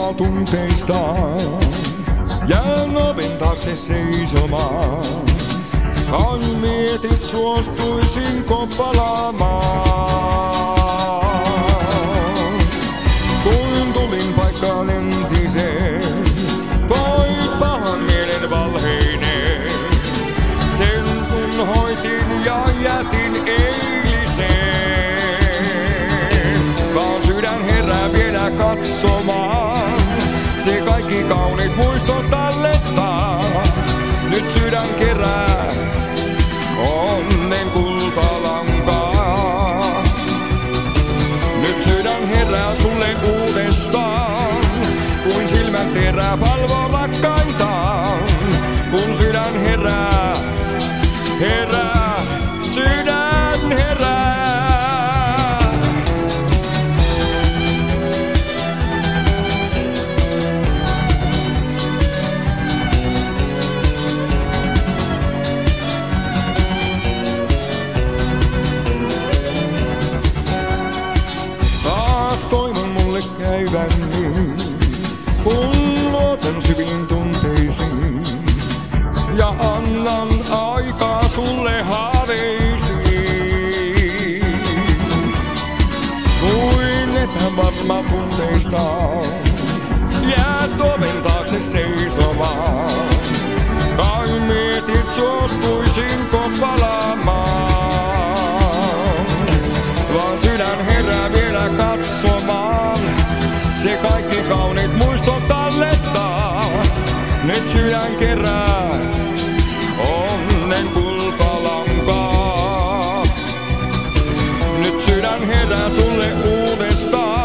epävarmaa tunteista. Jään oven taakse seisomaan. Kai mietit suostuisinko palaamaan. Kuin tulin paikkaan entiseen, voit pahan mielen valheineen. Sen kun hoitin ja jätin eiliseen. Vaan sydän herää vielä katsomaan. Se kaikki kauniit muistot tallettaa. Nyt sydän kerää onnen kultalankaa. Nyt sydän herää sulle uudestaan, kuin silmät herää palvo rakkaitaan. Kun sydän herää, herää, Toivon mulle käyvän niin, kun luotan syviin tunteisiin. Ja annan aikaa sulle haaveisiin. Kuin epävarma tunteista, jäät oven taakse seisomaan. Katsomaan. Se kaikki kauniit muistot tallettaa. Nyt sydän kerää onnen kultalankaa. Nyt sydän herää sulle uudestaan.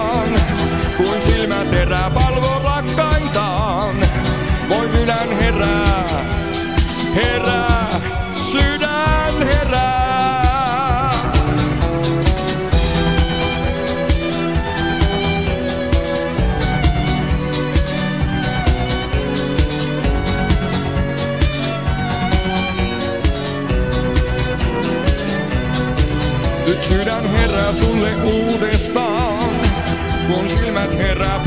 Nyt sydän herää sulle uudestaan, kun silmät herää